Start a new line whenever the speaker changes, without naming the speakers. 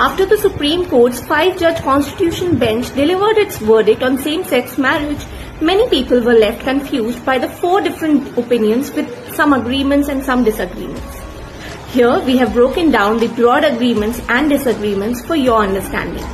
After the Supreme Court's five-judge constitution bench delivered its verdict on same-sex marriage, many people were left confused by the four different opinions with some agreements and some disagreements. Here we have broken down the broad agreements and disagreements for your understanding.